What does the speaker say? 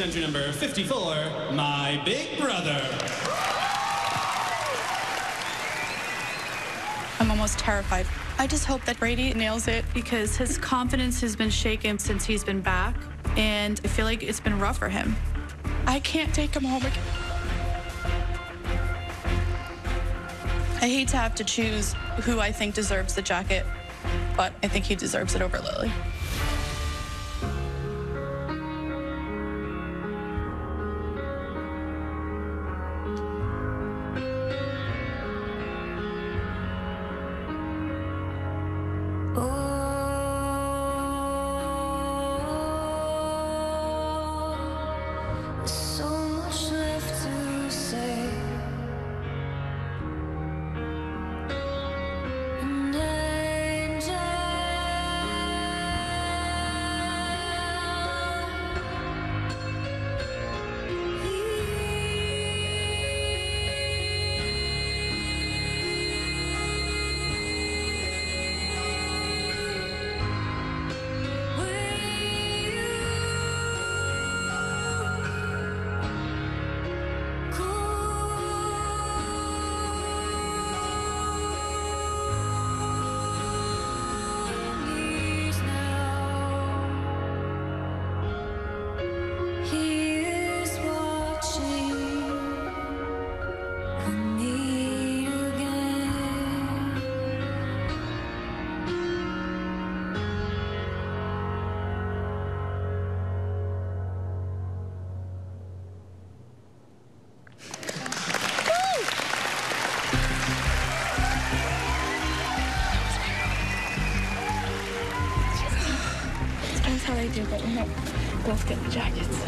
entry number 54, My Big Brother. I'm almost terrified. I just hope that Brady nails it because his confidence has been shaken since he's been back, and I feel like it's been rough for him. I can't take him home again. I hate to have to choose who I think deserves the jacket, but I think he deserves it over Lily. How they do, but we're not both getting jackets.